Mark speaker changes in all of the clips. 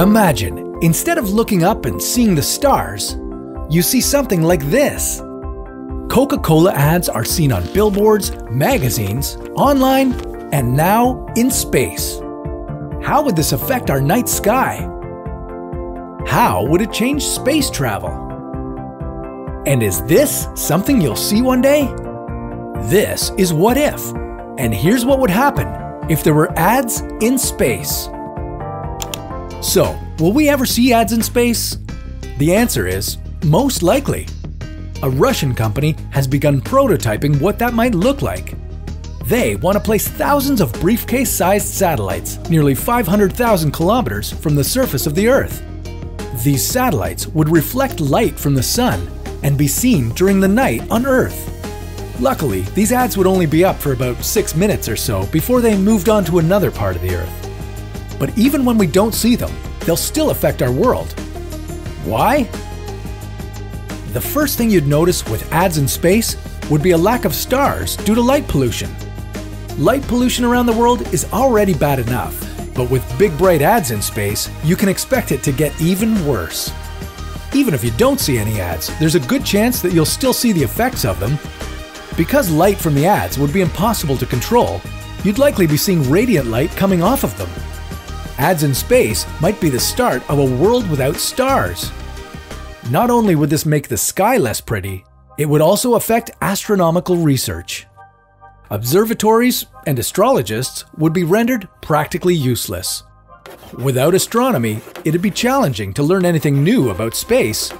Speaker 1: Imagine, instead of looking up and seeing the stars, you see something like this. Coca Cola ads are seen on billboards, magazines, online, and now in space. How would this affect our night sky? How would it change space travel? And is this something you'll see one day? This is What If, and here's what would happen if there were ads in space. So, will we ever see ads in space? The answer is most likely. A Russian company has begun prototyping what that might look like. They want to place thousands of briefcase sized satellites, nearly 500,000 kilometers from the surface of the Earth. These satellites would reflect light from the sun and be seen during the night on Earth. Luckily, these ads would only be up for about 6 minutes or so before they moved on to another part of the Earth. But even when we don't see them, they'll still affect our world. Why? The first thing you'd notice with ads in space would be a lack of stars due to light pollution. Light pollution around the world is already bad enough, but with big bright ads in space, you can expect it to get even worse. Even if you don't see any ads, there's a good chance that you'll still see the effects of them. Because light from the ads would be impossible to control, you'd likely be seeing radiant light coming off of them. Ads in space might be the start of a world without stars. Not only would this make the sky less pretty, it would also affect astronomical research. Observatories and astrologists would be rendered practically useless. Without astronomy, it'd be challenging to learn anything new about space.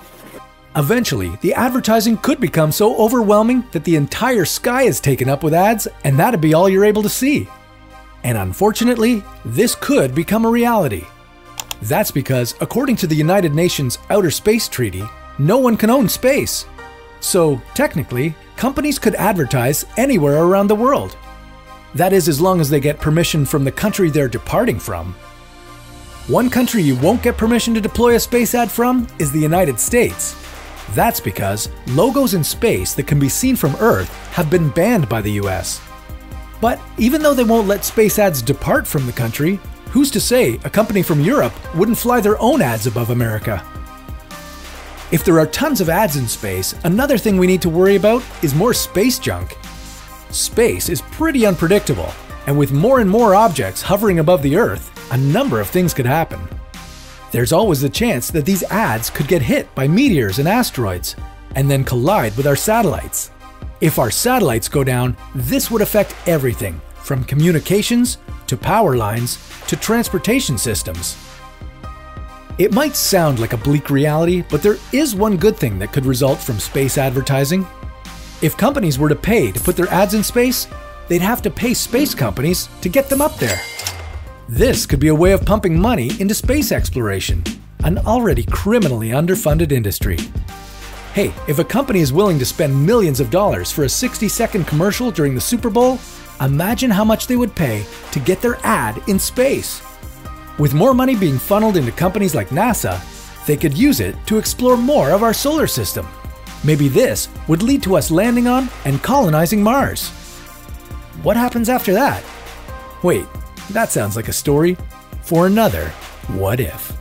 Speaker 1: Eventually, the advertising could become so overwhelming that the entire sky is taken up with ads, and that'd be all you're able to see. And unfortunately, this could become a reality. That's because, according to the United Nations Outer Space Treaty, no one can own space. So, technically, companies could advertise anywhere around the world. That is, as long as they get permission from the country they're departing from. One country you won't get permission to deploy a space ad from is the United States. That's because logos in space that can be seen from Earth have been banned by the US. But even though they won't let space ads depart from the country, Who's to say a company from Europe wouldn't fly their own ads above America? If there are tons of ads in space, another thing we need to worry about is more space junk. Space is pretty unpredictable, and with more and more objects hovering above the Earth, a number of things could happen. There's always the chance that these ads could get hit by meteors and asteroids, and then collide with our satellites. If our satellites go down, this would affect everything, from communications to power lines to transportation systems. It might sound like a bleak reality, but there is one good thing that could result from space advertising. If companies were to pay to put their ads in space, they'd have to pay space companies to get them up there. This could be a way of pumping money into space exploration, an already criminally underfunded industry. Hey, if a company is willing to spend millions of dollars for a 60 second commercial during the Super Bowl, Imagine how much they would pay to get their ad in space. With more money being funneled into companies like NASA, they could use it to explore more of our solar system. Maybe this would lead to us landing on and colonizing Mars. What happens after that? Wait, that sounds like a story for another What If.